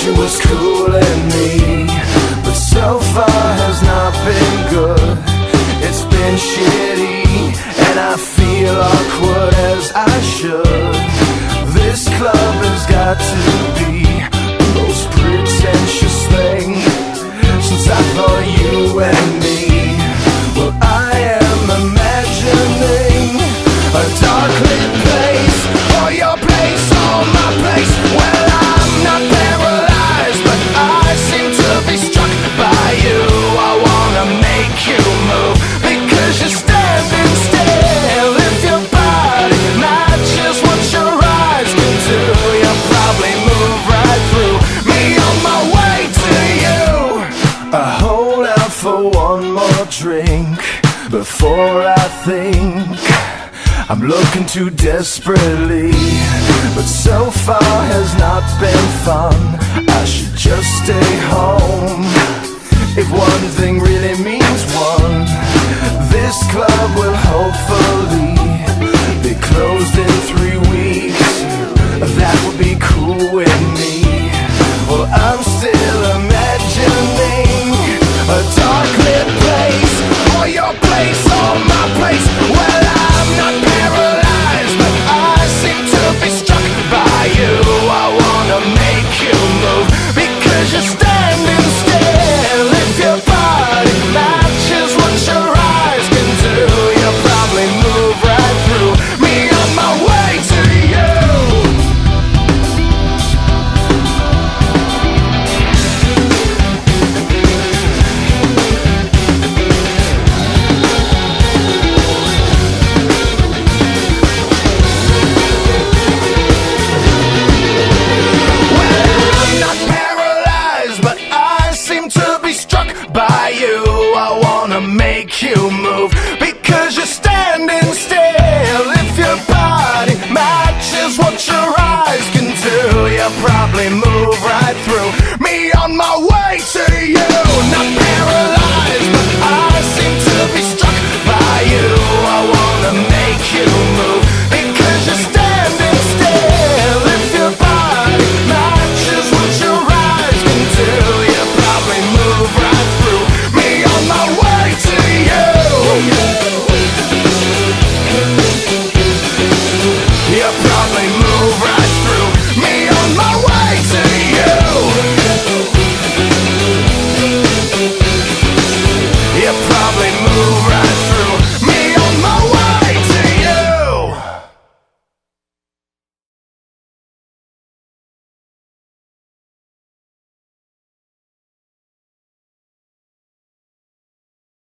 she was cool cooling me. But so far has not been good. It's been shitty And I feel awkward as I should. before I think. I'm looking too desperately But so far has not been fun. I should just stay home. If one thing really make you move.